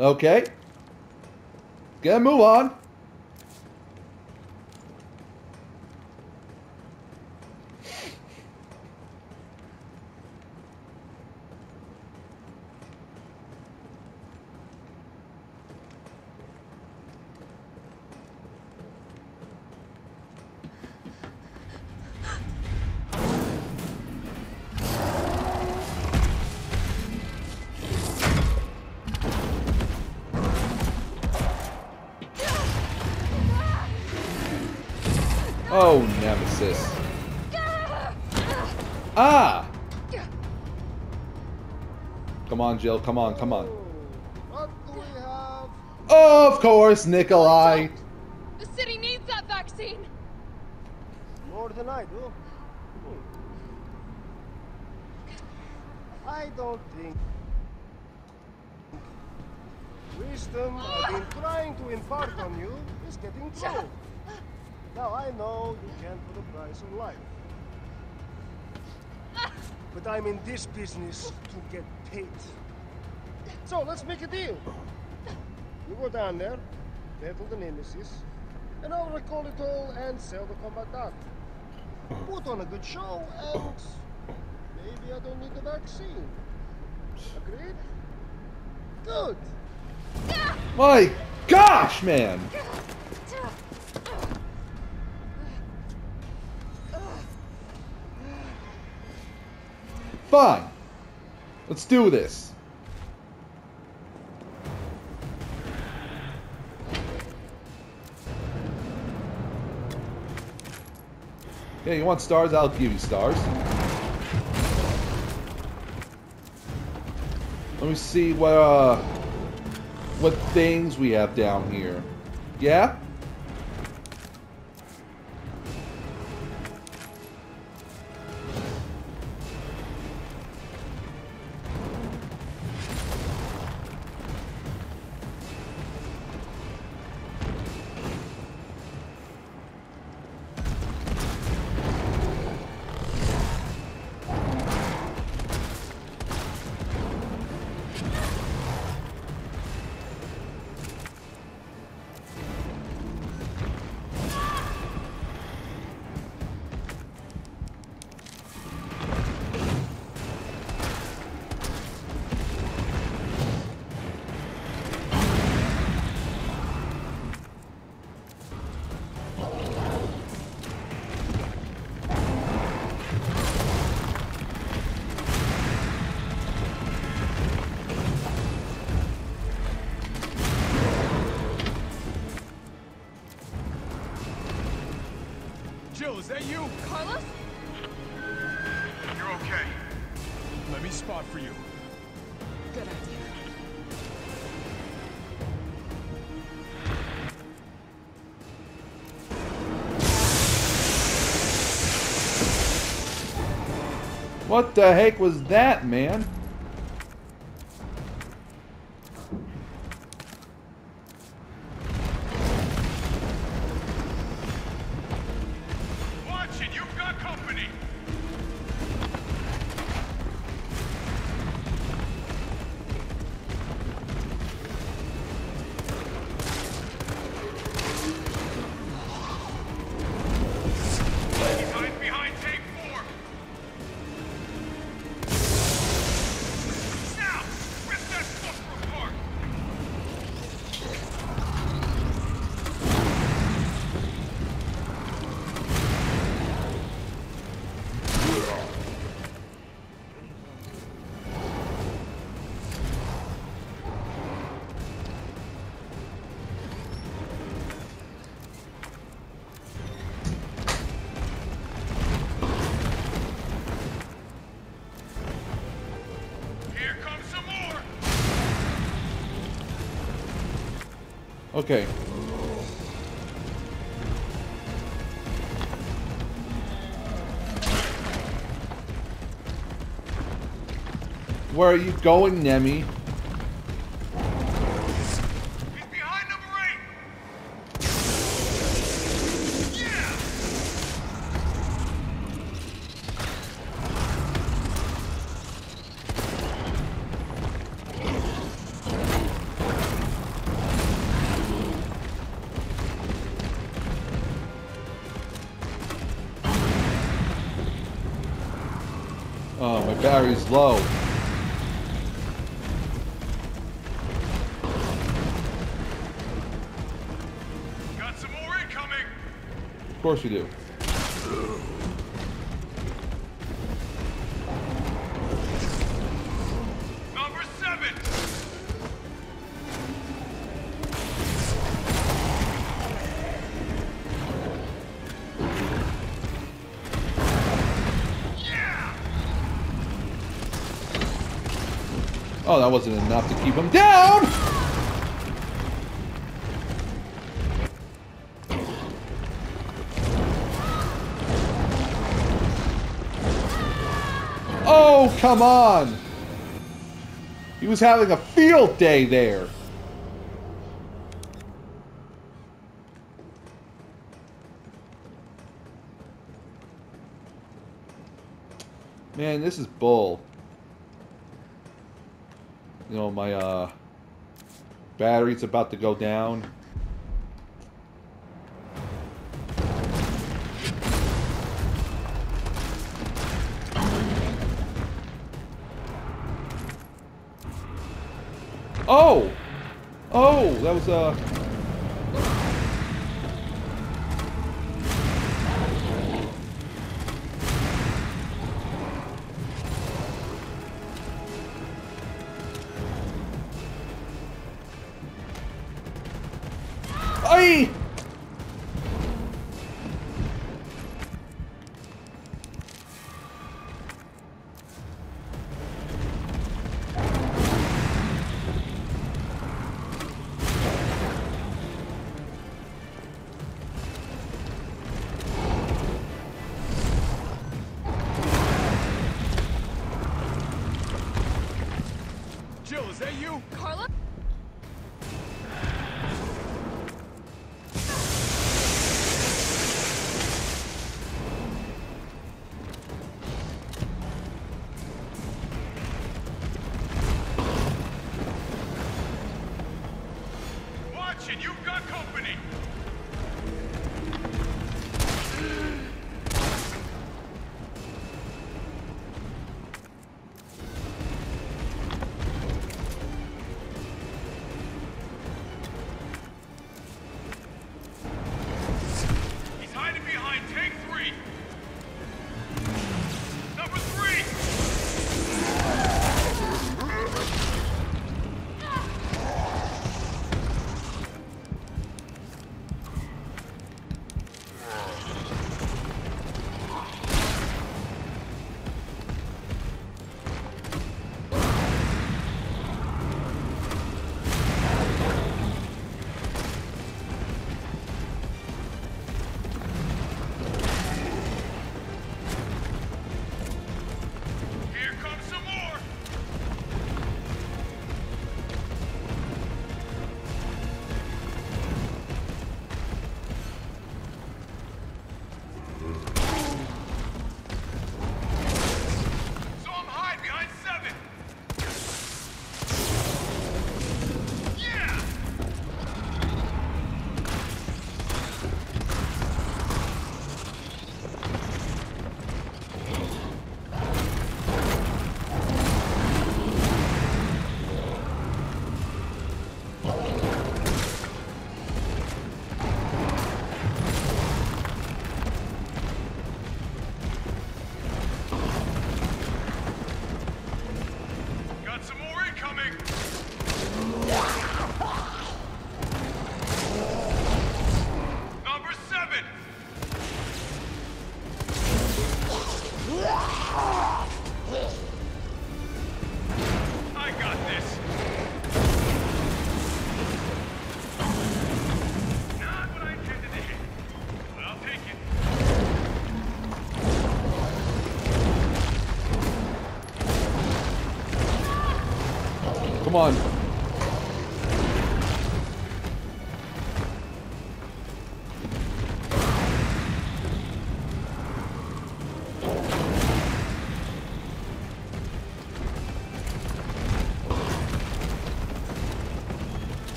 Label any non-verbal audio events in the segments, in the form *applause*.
Okay. Get a move on. Come on, Jill. Come on, come on. What do we have? Of course, Nikolai. The city needs that vaccine. More than I do. I don't think. Wisdom I've been ah! trying to impart on you is getting through. Now I know you can't put a price on life. Ah! But I'm in this business to get So let's make a deal. You go down there, battle the Nemesis, and I'll recall it all and sell the combat done. Put on a good show, and maybe I don't need the vaccine. Agreed? Good. My gosh, man. Fine. Let's do this. Yeah, you want stars? I'll give you stars. Let me see what uh what things we have down here. Yeah? That you? Carlos? You're okay. Let me spot for you. Good idea. What the heck was that, man? Okay. Where are you going, Nemi? Battery's low. Got some more incoming. Of course you do. Oh, that wasn't enough to keep him down! Oh, come on! He was having a field day there. Man, this is bull. You know, my uh battery's about to go down. Oh! Oh, that was uh Come on.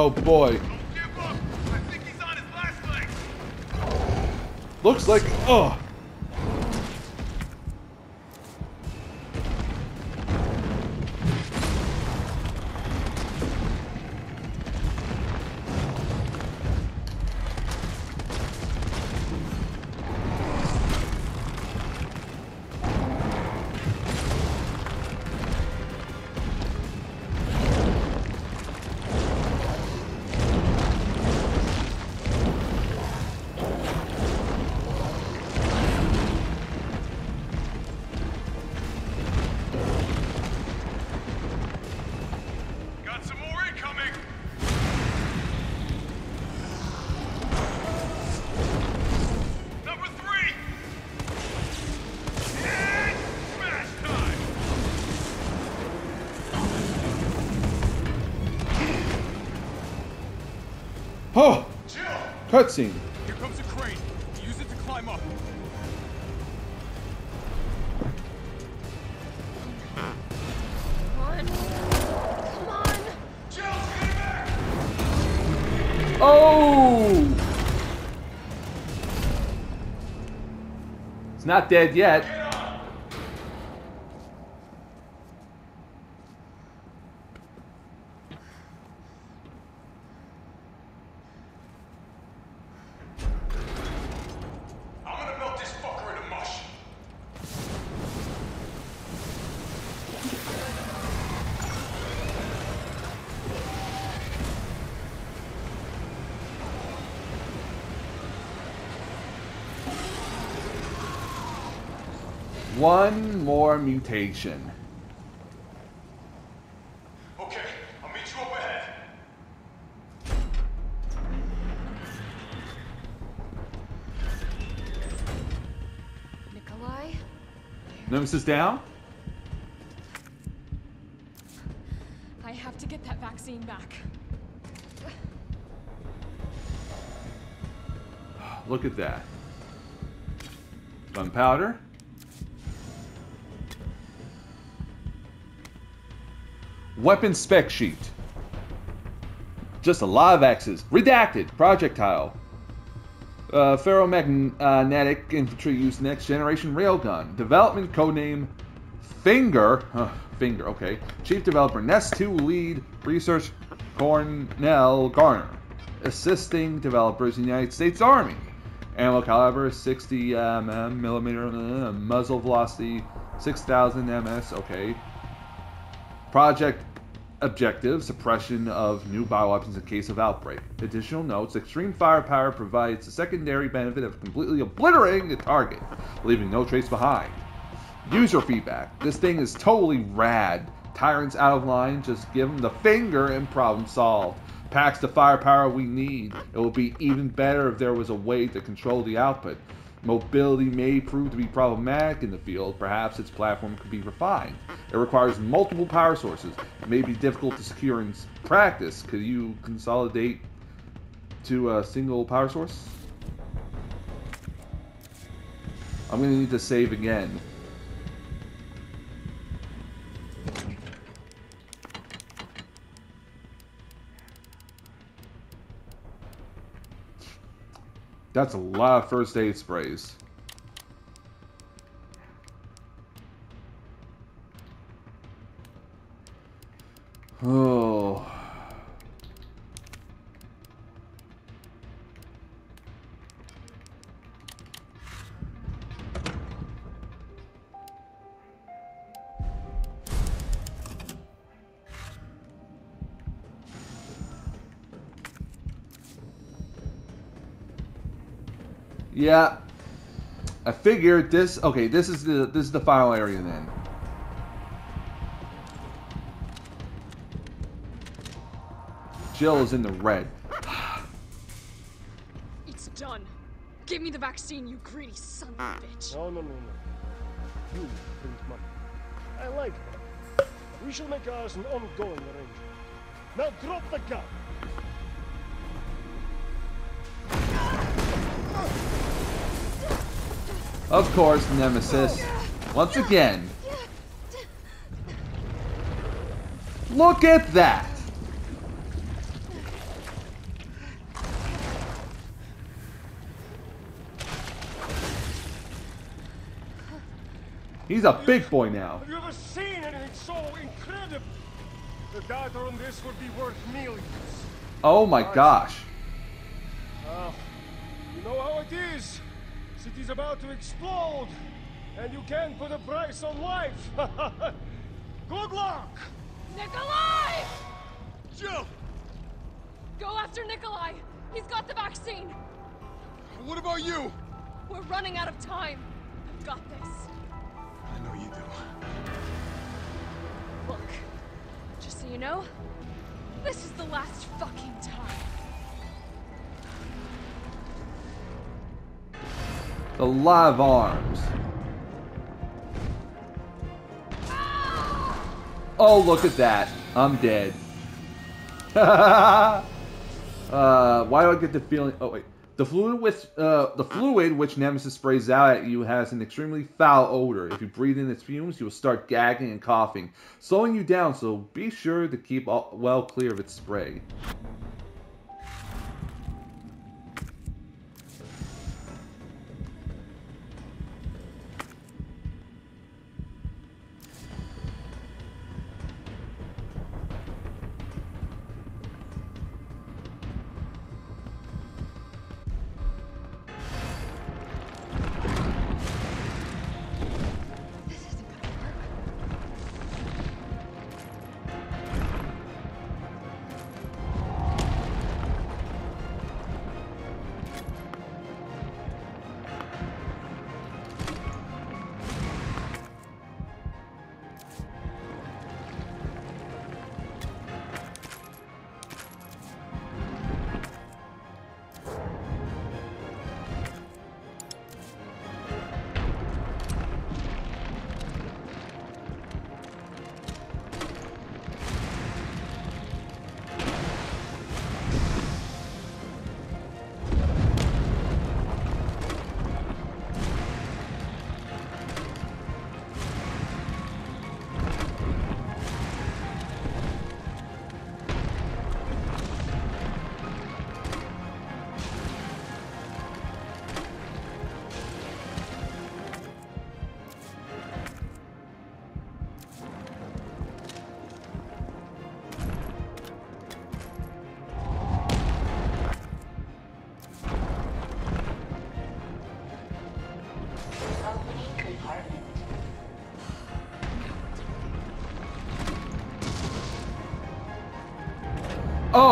Oh, last legs. Looks like. Oh. Cutscene. here comes a crane. Use it to climb up. Come on. Come on. Jill. Oh. It's not dead yet. Get on. I'm gonna melt this fucker into mush. One more. Okay, I'll meet you up ahead. Nikolai? Nemesis down. I have to get that vaccine back. Look at that. Gunpowder. Weapon spec sheet. Just a lot of X's. Redacted. Projectile. Uh, ferromagnetic infantry use next generation railgun. Development codename Finger. Finger, okay. Chief developer Nest 2 lead research Cornell Garner. Assisting developers in the United States Army. Ammo caliber 60 mm, millimeter, uh, muzzle velocity 6000 ms, okay. Project objective suppression of new bioweapons in case of outbreak. Additional notes extreme firepower provides the secondary benefit of completely obliterating the target, leaving no trace behind. User feedback this thing is totally rad. Tyrants out of line, just give them the finger and problem solved. Packs the firepower we need. It would be even better if there was a way to control the output. Mobility may prove to be problematic in the field. Perhaps its platform could be refined. It requires multiple power sources. It may be difficult to secure in practice. Could you consolidate to a single power source? I'm going to need to save again. That's a lot of first aid sprays. Yeah. I figured this okay, this is the this is the final area then. Jill is in the red. *sighs* It's done. Give me the vaccine, you greedy son of a bitch. No, no, no, no. You print money. I like that. We shall make ours an ongoing arrangement. Now drop the gun. Of course, Nemesis. Once again. Look at that! He's a big boy now. Have you ever seen anything so incredible? The data on this would be worth millions. Oh my gosh. Uh, you know how it is. City's about to explode, and you can't put a price on life. *laughs* Good luck! Nikolai! Jill! Go after Nikolai! He's got the vaccine! What about you? We're running out of time. I've got this. I know you do. Look, just so you know, this is the last fucking time. The live arms. Oh, look at that. I'm dead. *laughs* uh, why do I get the feeling? Oh wait, the fluid which uh, the fluid which Nemesis sprays out at you has an extremely foul odor. If you breathe in its fumes, you will start gagging and coughing, slowing you down. So be sure to keep all, well clear of its spray.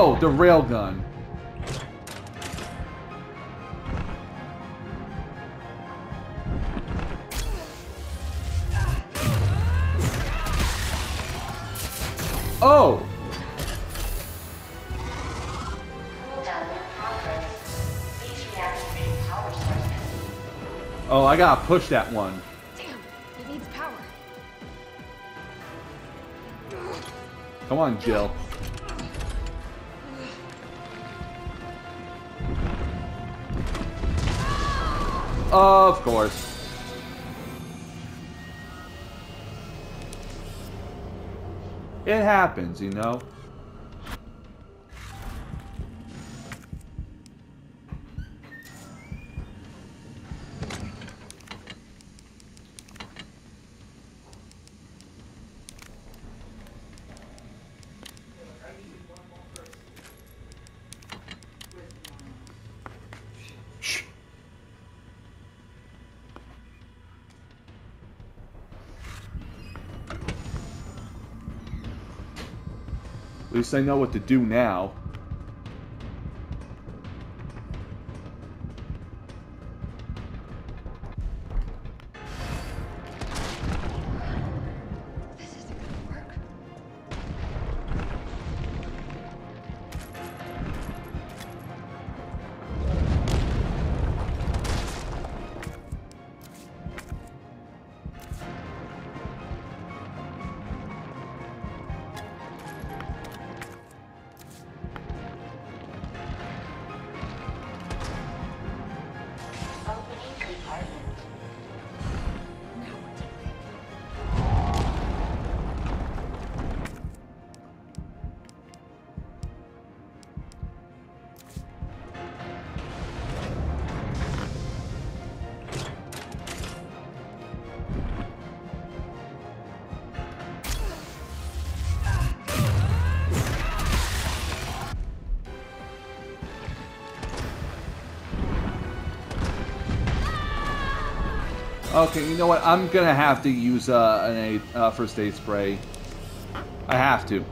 Oh, the railgun. Oh, Cooldown in progress. Please reactivate power sources. oh, I gotta push that one. Damn, it needs power. Come on, Jill. Of course. It happens, you know. Least I know what to do now. Okay, you know what? I'm gonna have to use uh, an aid, uh, first aid spray. I have to.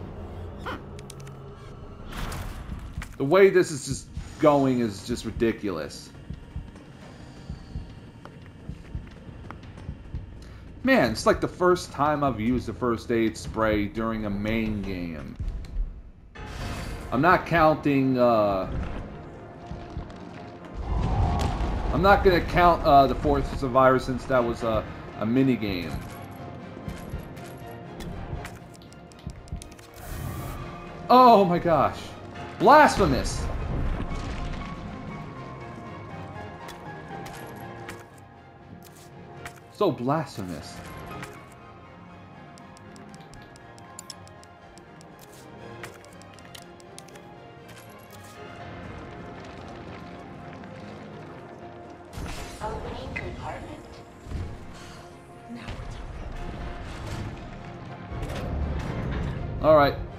The way this is just going is just ridiculous. Man, it's like the first time I've used a first aid spray during a main game. I'm not counting, uh... I'm not gonna count uh, the fourth survivor since that was a, a mini game. Oh my gosh. Blasphemous! So blasphemous. Alright. Felt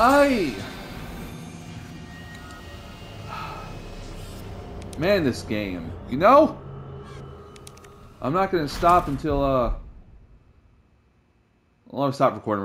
Aye! Man, this game. You know? I'm not gonna stop until, uh... Well, I'll stop recording.